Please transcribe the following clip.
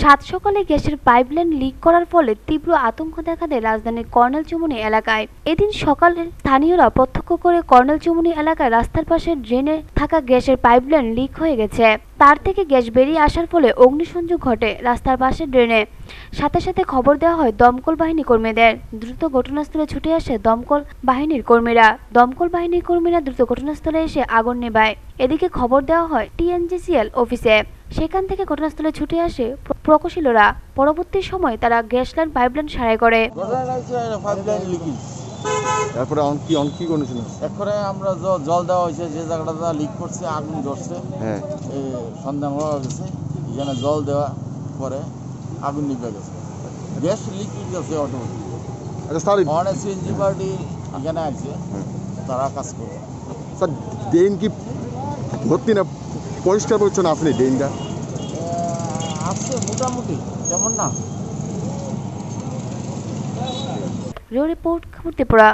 সাত সকালে গ্যাসের পাইপলাইন লিক করার ফলে তীব্র আতঙ্ক দেখা দেয় রাজধানীর কর্নেল চুমুনি এলাকায়। এদিন সকালে স্থানীয়রা প্রত্যক্ষ করে কর্নেল চুমুনি এলাকায় রাস্তার পাশে ড্রেনে থাকা গ্যাসের পাইপলাইন লিক হয়ে গেছে। তার থেকে গ্যাস বেরিয়ে আসার ফলে অগ্নিসংযোগ ঘটে রাস্তার পাশে ড্রেনে। সাথে সাথে খবর দেওয়া হয়, দমকল বাহিনী কর্মীদের। দ্রুত ঘটনাস্থলে ছুটে আসে দমকল বাহিনীর কর্মীরা। দমকল বাহিনীর কর্মীরা দ্রুত ঘটনাস্থলে এসে আগুন নেবায় এদিকে খবর দেওয়া হয়, টিএনজিসিএল অফিসে। সেখান থেকে ঘটনাস্থলে ছুটে আসে প্র- প্রকৌশলীরা। পরবর্তী সময় তারা গ্যাস লাইন পাইপলাইন সারাই করে। তারপরে অন কি অন কি করেছিল? এরপরে আমরা জল দেওয়া হয়েছে যে জায়গাটা লিক করছে আগুন ধরছে। হ্যাঁ। এই সন্ধান হওয়া গেছে এখানে জল দেওয়া পরে আগুন নিভে গেছে। গ্যাস লিকুইড গেছে অটোমেটিক অনেক সিএনজি পার্টি এখানে আছে তারা কাজ করবে স্যার ড্রেন কি ভর্তি না পরিষ্কার পরিচ্ছন্ন আপনি ড্রেনটা আসছে আছে মোটামুটি তেমন না। রিপোর্ট খবর ত্রিপুরা।